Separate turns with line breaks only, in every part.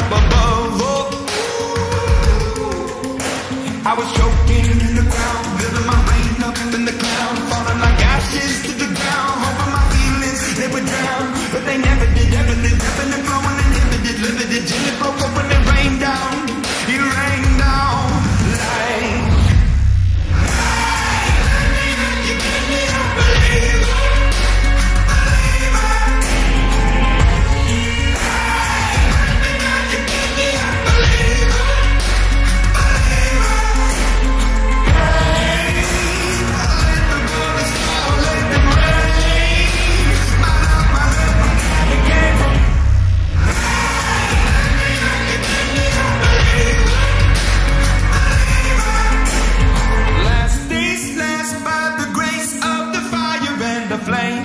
up above. Oh, I was choked.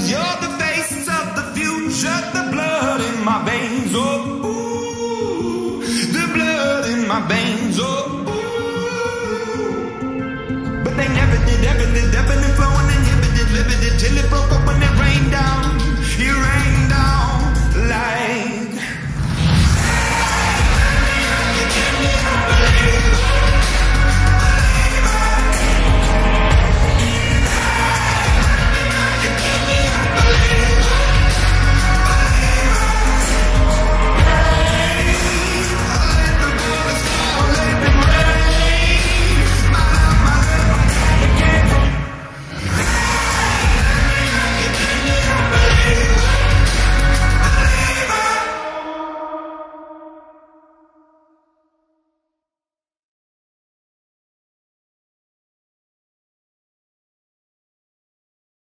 You're the face of the future, the blood in my veins, oh, ooh, the blood in my veins, oh.